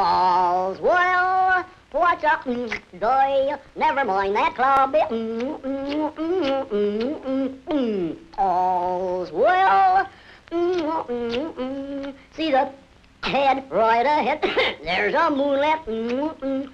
All's well. What's up, boy. Never mind that club. Mm. mm, mm, mm All's well. See the head right ahead. There's a moonlit. Mm,